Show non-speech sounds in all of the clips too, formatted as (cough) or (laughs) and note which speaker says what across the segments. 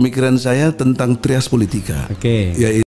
Speaker 1: pemikiran saya tentang trias politika.
Speaker 2: Oke.
Speaker 1: Ya,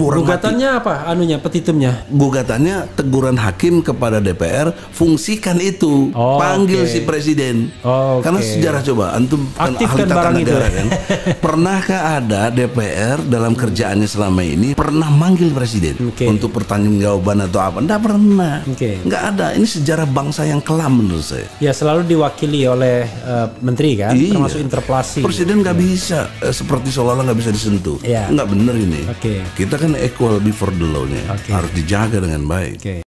Speaker 1: mati.
Speaker 2: Gugatannya apa? Anunya petitumnya.
Speaker 1: Gugatannya teguran hakim kepada DPR fungsikan itu
Speaker 2: Oh,
Speaker 1: panggil
Speaker 2: oke.
Speaker 1: si presiden
Speaker 2: Oh,
Speaker 1: karena
Speaker 2: oke.
Speaker 1: sejarah coba antum kan ahli tata
Speaker 2: barang itu.
Speaker 1: negara kan (laughs) pernahkah ada DPR dalam kerjaannya selama ini pernah manggil presiden
Speaker 2: Oke.
Speaker 1: untuk pertanggungjawaban atau apa enggak pernah
Speaker 2: Oke.
Speaker 1: nggak ada ini sejarah bangsa yang kelam menurut saya
Speaker 2: Ya selalu diwakili oleh eh, menteri kan,
Speaker 1: Iya.
Speaker 2: termasuk interpelasi.
Speaker 1: Presiden nggak bisa eh, seperti seolah-olah nggak bisa disentuh.
Speaker 2: Iya.
Speaker 1: Nggak bener ini.
Speaker 2: Oke.
Speaker 1: Kita kan equal before the law-nya.
Speaker 2: Oke.
Speaker 1: Harus dijaga dengan baik.
Speaker 2: Oke.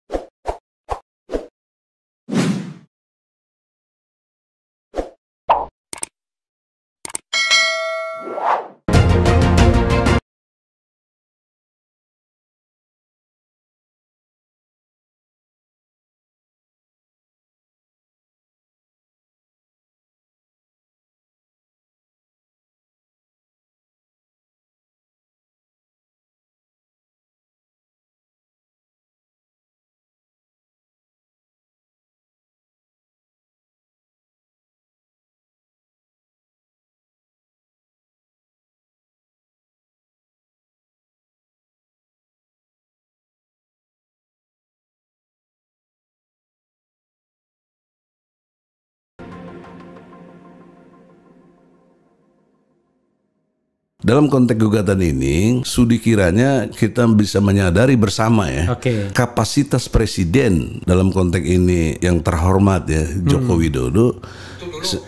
Speaker 1: Dalam konteks gugatan ini, studi kiranya kita bisa menyadari bersama ya.
Speaker 2: Oke.
Speaker 1: Kapasitas presiden dalam konteks ini yang terhormat ya Joko Widodo se-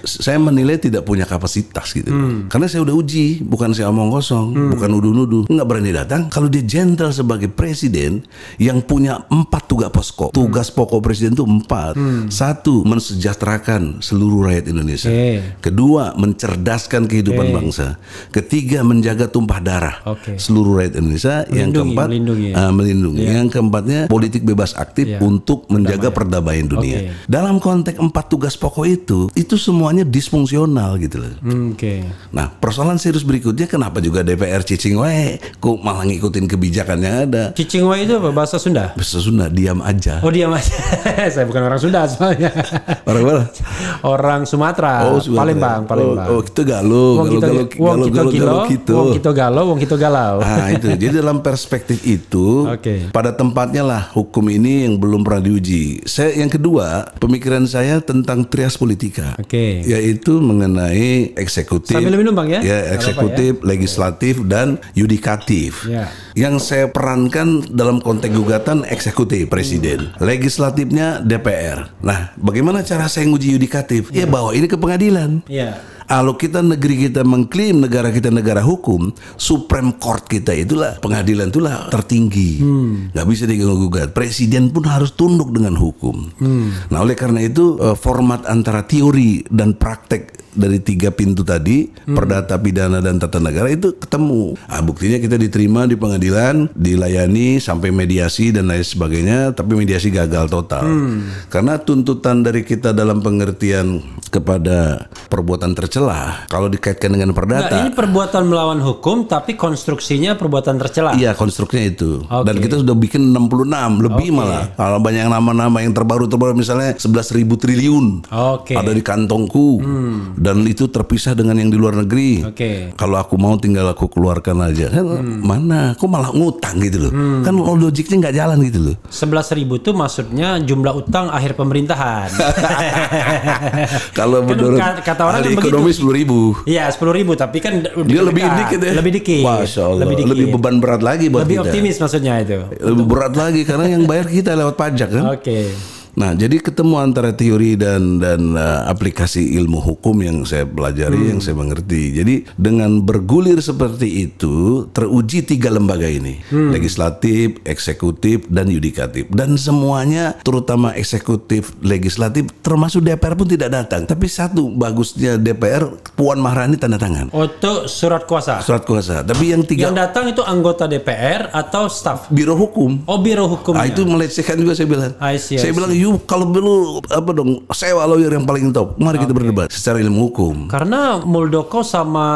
Speaker 1: saya menilai tidak punya kapasitas gitu. Karena saya udah uji, bukan saya omong kosong, bukan nuduh-nuduh, nggak berani datang. Kalau dia jenderal sebagai presiden yang punya empat tugas pokok, tugas pokok presiden itu empat. Satu, mensejahterakan seluruh rakyat Indonesia.
Speaker 2: Oke.
Speaker 1: Kedua, mencerdaskan kehidupan bangsa. Ketiga, menjaga tumpah darah
Speaker 2: Oke.
Speaker 1: seluruh rakyat Indonesia. yang
Speaker 2: Melindungi,
Speaker 1: keempat,
Speaker 2: melindungi ya.
Speaker 1: ah, melindungi. Yang keempatnya, politik bebas aktif
Speaker 2: Iya.
Speaker 1: untuk menjaga perdamaian dunia.
Speaker 2: Oke.
Speaker 1: Dalam konteks empat tugas pokok itu, itu semuanya disfungsional gitu loh.
Speaker 2: Hmm, Oke.
Speaker 1: Nah, persoalan serius berikutnya kenapa juga DPR cicing wae kok malah ngikutin kebijakan yang ada.
Speaker 2: Cicing Wai itu apa bahasa Sunda?
Speaker 1: Bahasa Sunda diam aja.
Speaker 2: Oh dia mas, (laughs) saya bukan orang Sunda soalnya.
Speaker 1: Orang mana?
Speaker 2: orang Sumatera,
Speaker 1: Sumatera.
Speaker 2: Palembang, Palembang.
Speaker 1: Oh, oh itu galuh,
Speaker 2: kita,
Speaker 1: galuh,
Speaker 2: wong
Speaker 1: galuh,
Speaker 2: kita
Speaker 1: galuh,
Speaker 2: gilo,
Speaker 1: galuh gitu.
Speaker 2: wong kita galau, wong kita galau.
Speaker 1: Nah itu, jadi (laughs) dalam perspektif itu,
Speaker 2: Oke.
Speaker 1: pada tempatnya lah hukum ini yang belum pernah diuji. Saya yang kedua, pemikiran saya tentang trias politika,
Speaker 2: Oke.
Speaker 1: yaitu mengenai eksekutif,
Speaker 2: Sambil minum bang ya?
Speaker 1: ya
Speaker 2: apa-apa
Speaker 1: eksekutif, legislatif dan yudikatif.
Speaker 2: Ya.
Speaker 1: Yang saya perankan dalam konteks gugatan eksekutif presiden, legislatifnya DPR. Nah, bagaimana cara saya nguji yudikatif? Ya bawa ini ke pengadilan.
Speaker 2: Iya.
Speaker 1: Kalau kita negeri kita mengklaim negara kita negara hukum, Supreme Court kita itulah pengadilan itulah tertinggi, nggak bisa diganggu gugat. Presiden pun harus tunduk dengan hukum. Nah oleh karena itu eh, format antara teori dan praktek dari tiga pintu tadi, perdata pidana dan tata negara itu ketemu. Ah buktinya kita diterima di pengadilan, dilayani sampai mediasi dan lain sebagainya, tapi mediasi gagal total. Karena tuntutan dari kita dalam pengertian kepada perbuatan tercela, kalau dikaitkan dengan
Speaker 2: Nah,
Speaker 1: perdata,
Speaker 2: ini perbuatan melawan hukum tapi konstruksinya perbuatan tercela.
Speaker 1: Iya konstruknya itu
Speaker 2: Oke.
Speaker 1: Dan kita sudah bikin 66 Lebih
Speaker 2: Oke.
Speaker 1: malah Kalau banyak nama-nama yang terbaru-terbaru Misalnya 11 ribu triliun
Speaker 2: Oke. Hmm.
Speaker 1: Ada di kantongku Dan itu terpisah dengan yang di luar negeri
Speaker 2: Oke.
Speaker 1: Kalau aku mau tinggal aku keluarkan aja kan
Speaker 2: Hmm.
Speaker 1: Mana Kok malah ngutang gitu loh Kan logiknya nggak jalan gitu loh
Speaker 2: 11 ribu itu maksudnya jumlah utang akhir pemerintahan. (laughs)
Speaker 1: Kalau
Speaker 2: Kan
Speaker 1: menurut
Speaker 2: ka- kata orang kan
Speaker 1: ekonomi. 10 ribu
Speaker 2: Iya, 10 ribu tapi kan
Speaker 1: Dia lebih dikit ya
Speaker 2: Lebih dikit.
Speaker 1: Masya Allah
Speaker 2: Lebih dikit.
Speaker 1: Lebih beban berat lagi buat
Speaker 2: Lebih
Speaker 1: kita
Speaker 2: optimis maksudnya itu.
Speaker 1: Lebih berat lagi Karena yang bayar kita lewat pajak kan
Speaker 2: Oke.
Speaker 1: Nah, jadi ketemu antara teori dan dan uh, aplikasi ilmu hukum yang saya pelajari, yang saya mengerti. Jadi dengan bergulir seperti itu, teruji tiga lembaga ini: legislatif, eksekutif, dan yudikatif. Dan semuanya, terutama eksekutif, legislatif, termasuk DPR pun tidak datang. Tapi satu bagusnya DPR, Puan Maharani tanda tangan
Speaker 2: Untuk surat kuasa.
Speaker 1: surat kuasa. Tapi yang tiga
Speaker 2: Yang datang itu anggota DPR atau staf?
Speaker 1: biro hukum.
Speaker 2: Oh, biro hukum.
Speaker 1: Ah, itu melecehkan juga saya bilang.
Speaker 2: I see, I
Speaker 1: saya
Speaker 2: see.
Speaker 1: bilang, you kalau perlu apa dong sewa lawyer yang paling top. Mari kita berdebat secara ilmu hukum.
Speaker 2: Karena Muldoko sama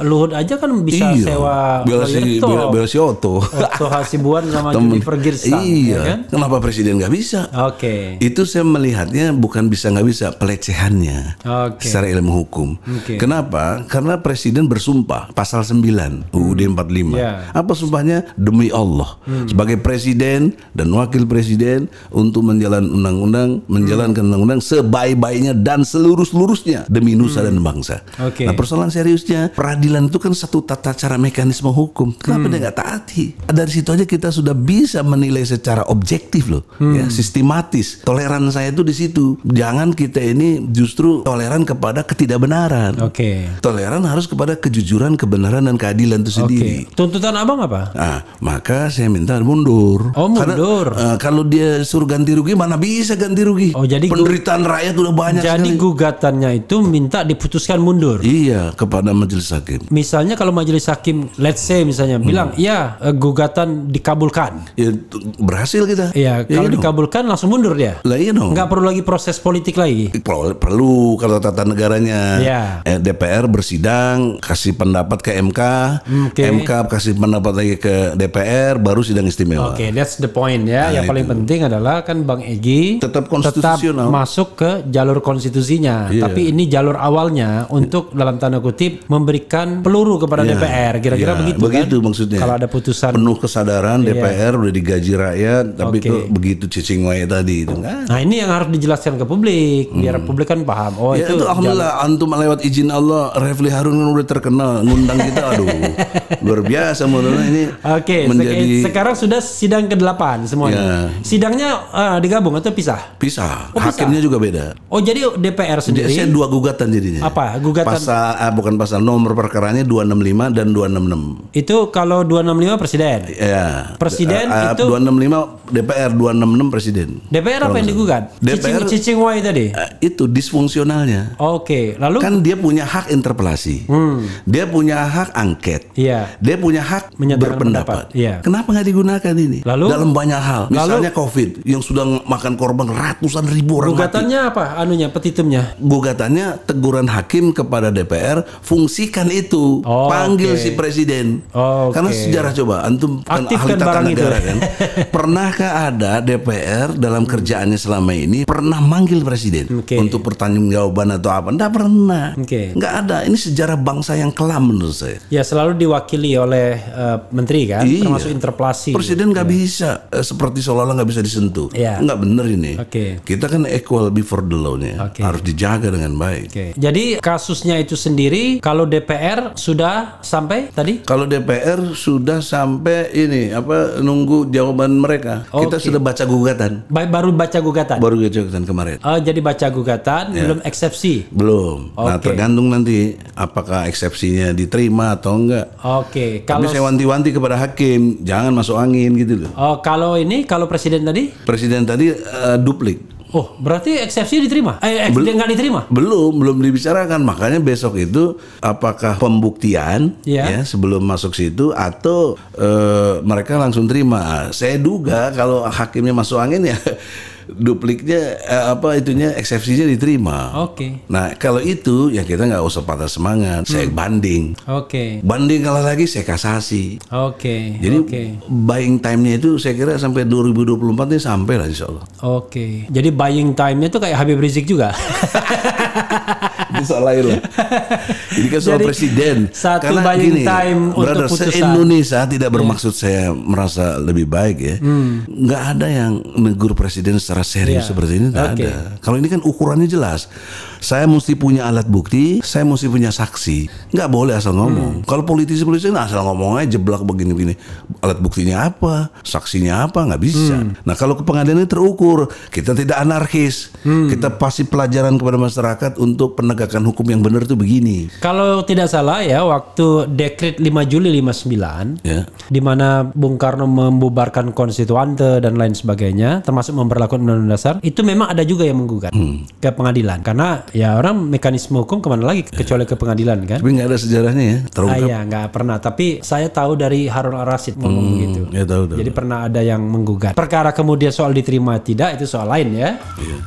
Speaker 2: Luhut aja kan bisa sewa
Speaker 1: bela
Speaker 2: lawyer
Speaker 1: si
Speaker 2: top.
Speaker 1: bela, si Otto.
Speaker 2: Otto (laughs) Hasibuan sama
Speaker 1: Temen.
Speaker 2: Girsang.
Speaker 1: Iya.
Speaker 2: ya kan?
Speaker 1: Kenapa presiden nggak bisa?
Speaker 2: Oke.
Speaker 1: Itu saya melihatnya bukan bisa nggak bisa pelecehannya
Speaker 2: Oke.
Speaker 1: secara ilmu hukum.
Speaker 2: Oke.
Speaker 1: Kenapa? Karena presiden bersumpah pasal 9 UUD 45.
Speaker 2: Ya.
Speaker 1: Apa sumpahnya? Demi Allah sebagai presiden dan wakil presiden untuk menjalankan undang-undang, menjalankan undang-undang sebaik-baiknya dan seluruh-seluruhnya demi nusa dan bangsa.
Speaker 2: Oke.
Speaker 1: Nah, persoalan seriusnya peradilan itu kan satu tata cara mekanisme hukum. Kenapa dia nggak taati? Dari situ aja kita sudah bisa menilai secara objektif loh, ya sistematis. Toleran saya itu di situ. Jangan kita ini justru toleran kepada ketidakbenaran.
Speaker 2: Oke.
Speaker 1: Toleran harus kepada kejujuran, kebenaran dan keadilan itu sendiri.
Speaker 2: Oke. Tuntutan abang apa?
Speaker 1: Nah, maka saya minta mundur.
Speaker 2: Oh, mundur.
Speaker 1: Karena, eh, kalau dia suruh ganti rugi, mana bisa ganti rugi?
Speaker 2: Oh, jadi gu-
Speaker 1: penderitaan rakyat udah banyak
Speaker 2: Jadi
Speaker 1: sekali.
Speaker 2: gugatannya itu minta diputuskan mundur.
Speaker 1: Iya, kepada majelis hakim.
Speaker 2: Misalnya kalau majelis hakim, let's say misalnya
Speaker 1: Hmm.
Speaker 2: bilang, ya eh, gugatan dikabulkan.
Speaker 1: Ya berhasil kita.
Speaker 2: Iya,
Speaker 1: Ya,
Speaker 2: kalau
Speaker 1: iya dong.
Speaker 2: dikabulkan langsung mundur dia.
Speaker 1: Lah iya dong.
Speaker 2: Nggak perlu lagi proses politik lagi.
Speaker 1: Perlu, perlu kalau tata negaranya.
Speaker 2: Iya.
Speaker 1: Eh, DPR bersidang, kasih pendapat ke MK,
Speaker 2: Oke.
Speaker 1: MK kasih pendapat lagi ke DPR, baru sidang istimewa.
Speaker 2: Oke, that's the point ya. Yang paling penting adalah kan Bang Egi
Speaker 1: Nah, Tetap konstitusional.
Speaker 2: masuk ke jalur konstitusinya.
Speaker 1: Iya.
Speaker 2: Tapi ini jalur awalnya untuk dalam tanda kutip memberikan peluru kepada
Speaker 1: Iya.
Speaker 2: DPR. Kira-kira
Speaker 1: Iya,
Speaker 2: begitu,
Speaker 1: begitu
Speaker 2: kan?
Speaker 1: maksudnya.
Speaker 2: Kalau ada putusan.
Speaker 1: Penuh kesadaran DPR udah digaji rakyat, tapi
Speaker 2: Oke.
Speaker 1: kok begitu cicing wae tadi itu kan.
Speaker 2: Nah ini yang harus dijelaskan ke publik biar publik kan paham. Oh
Speaker 1: Ya
Speaker 2: itu,
Speaker 1: itu, alhamdulillah antum lewat izin Allah Refli Harun kan udah terkenal ngundang kita (laughs) aduh luar biasa menurut ini
Speaker 2: Oke, sek-
Speaker 1: menjadi
Speaker 2: sekarang sudah sidang ke-8 semuanya.
Speaker 1: Ya.
Speaker 2: Sidangnya eh, digabung atau pisah?
Speaker 1: pisah
Speaker 2: Oh, pisah.
Speaker 1: hakimnya juga beda
Speaker 2: Oh, jadi DPR sendiri
Speaker 1: saya dua gugatan jadinya
Speaker 2: apa? Gugatan
Speaker 1: pasal ah, bukan pasal nomor perkaranya 265 dan 266
Speaker 2: itu kalau 265 presiden.
Speaker 1: ya
Speaker 2: Presiden
Speaker 1: Ah, ah,
Speaker 2: itu-
Speaker 1: 265 DPR 266 presiden
Speaker 2: DPR apa yang digugat?
Speaker 1: DPR
Speaker 2: Cicing, cicing wai tadi.
Speaker 1: Ah, itu disfungsionalnya
Speaker 2: Oke, lalu
Speaker 1: kan dia punya hak interpelasi dia punya hak angket
Speaker 2: Hmm. Iya.
Speaker 1: Dia punya hak
Speaker 2: Menyatakan
Speaker 1: berpendapat.
Speaker 2: pendapat, iya.
Speaker 1: Kenapa nggak digunakan ini?
Speaker 2: Lalu?
Speaker 1: dalam banyak hal, misalnya COVID yang sudah memakan korban ratusan ribu orang mati.
Speaker 2: Gugatannya apa? Anunya petitumnya.
Speaker 1: Gugatannya teguran hakim kepada DPR fungsikan itu
Speaker 2: Oh,
Speaker 1: panggil
Speaker 2: oke.
Speaker 1: si presiden.
Speaker 2: Oh,
Speaker 1: Karena
Speaker 2: oke.
Speaker 1: sejarah coba antum kan ahli tata
Speaker 2: barang itu.
Speaker 1: negara kan. (laughs) Pernahkah ada DPR dalam kerjaannya selama ini pernah manggil presiden
Speaker 2: Oke.
Speaker 1: untuk pertanggungjawaban atau apa? Enggak pernah.
Speaker 2: Oke.
Speaker 1: Nggak ada. Ini sejarah bangsa yang kelam menurut saya.
Speaker 2: Ya selalu diwakili oleh eh, menteri kan,
Speaker 1: Iya.
Speaker 2: termasuk interpelasi.
Speaker 1: Presiden nggak bisa eh, seperti seolah-olah nggak bisa disentuh.
Speaker 2: Iya.
Speaker 1: Nggak bener ini.
Speaker 2: Oke.
Speaker 1: Kita kan equal before the law-nya.
Speaker 2: Oke.
Speaker 1: Harus dijaga dengan baik.
Speaker 2: Oke. Jadi kasusnya itu sendiri kalau DPR sudah sampai tadi?
Speaker 1: Kalau DPR sudah sampai ini apa nunggu jawaban mereka. Kita
Speaker 2: Oke.
Speaker 1: sudah baca gugatan.
Speaker 2: Ba- Baru baca gugatan.
Speaker 1: Baru baca gugatan kemarin.
Speaker 2: Oh, jadi baca gugatan
Speaker 1: Ya.
Speaker 2: belum eksepsi.
Speaker 1: Belum. Nah,
Speaker 2: Oke.
Speaker 1: tergantung nanti apakah eksepsinya diterima atau enggak.
Speaker 2: Oke.
Speaker 1: Tapi
Speaker 2: Kalau
Speaker 1: saya wanti-wanti kepada hakim, jangan masuk angin gitu loh.
Speaker 2: oh, kalau ini kalau presiden tadi?
Speaker 1: Presiden tadi eh, duplik.
Speaker 2: Oh, berarti eksepsi diterima? Eh, eh nggak diterima?
Speaker 1: Belum, belum dibicarakan. Makanya besok itu apakah pembuktian
Speaker 2: Iya.
Speaker 1: ya sebelum masuk situ atau eh, mereka langsung terima. Saya duga kalau hakimnya masuk angin ya (laughs) dupliknya eh, apa itunya eksepsinya diterima.
Speaker 2: Oke.
Speaker 1: Nah kalau itu ya kita nggak usah patah semangat. Saya banding,
Speaker 2: Oke.
Speaker 1: banding kalah lagi saya kasasi.
Speaker 2: Oke.
Speaker 1: Jadi
Speaker 2: Oke.
Speaker 1: buying time-nya itu saya kira sampai 2024 ini sampai lah insya Allah.
Speaker 2: Oke. Jadi buying time-nya tuh kayak Habib Rizik juga. (laughs)
Speaker 1: Itu soal lain lah. (laughs) Ini kan soal
Speaker 2: Jadi,
Speaker 1: presiden.
Speaker 2: satu buying time untuk
Speaker 1: brother,
Speaker 2: putusan.
Speaker 1: Se-Indonesia tidak bermaksud saya merasa lebih baik ya. Nggak ada yang menegur presiden secara serius
Speaker 2: Iya.
Speaker 1: seperti ini. Nggak
Speaker 2: Oke.
Speaker 1: ada. Kalau ini kan ukurannya jelas. Saya mesti punya alat bukti, saya mesti punya saksi. Nggak boleh asal ngomong.
Speaker 2: Hmm.
Speaker 1: Kalau politisi-politisi nah asal ngomong aja jeblak begini-begini. Alat buktinya apa? Saksinya apa? Nggak bisa.
Speaker 2: Hmm.
Speaker 1: Nah kalau ke pengadilan ini terukur. Kita tidak anarkis.
Speaker 2: Hmm.
Speaker 1: Kita pasti pelajaran kepada masyarakat untuk penegakan hukum yang benar itu begini.
Speaker 2: Kalau tidak salah ya waktu dekret 5 Juli 59
Speaker 1: Ya.
Speaker 2: di mana Bung Karno membubarkan konstituante dan lain sebagainya termasuk memperlakukan undang-undang dasar itu memang ada juga yang menggugat
Speaker 1: Hmm.
Speaker 2: ke pengadilan karena ya orang mekanisme hukum ke mana lagi kecuali ke pengadilan kan
Speaker 1: Tapi nggak ada sejarahnya ya
Speaker 2: ah,
Speaker 1: terungkap.
Speaker 2: iya nggak pernah tapi saya tahu dari Harun Ar-Rasyid ngomong begitu
Speaker 1: Ya tahu tahu.
Speaker 2: jadi pernah ada yang menggugat perkara kemudian soal diterima tidak itu soal lain ya
Speaker 1: Iya.